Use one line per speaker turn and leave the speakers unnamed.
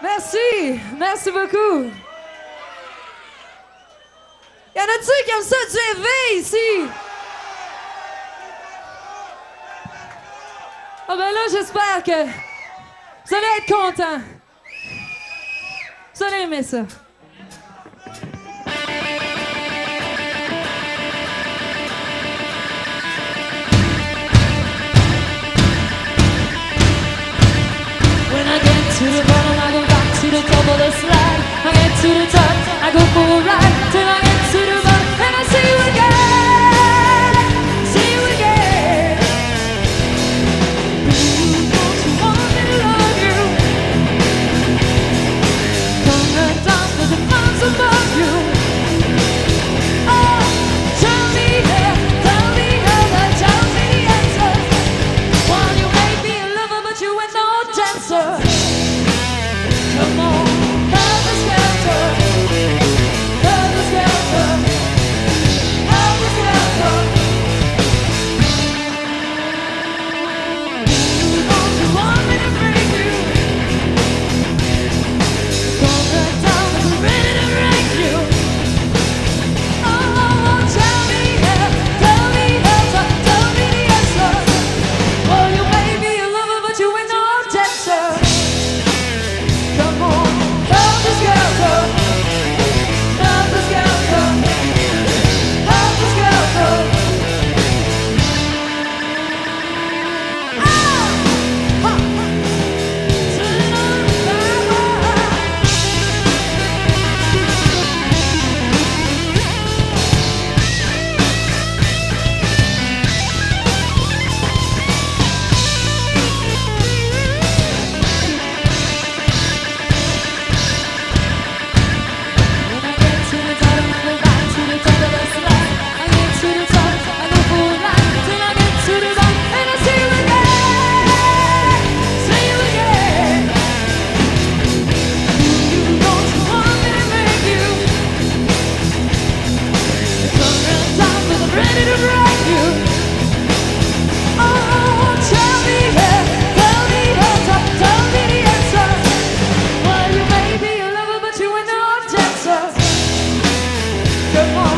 Merci, merci beaucoup. Y en a-tu qui aiment ça du éveil ici? Ah oh ben là, j'espère que vous allez être contents. Vous allez aimer ça. one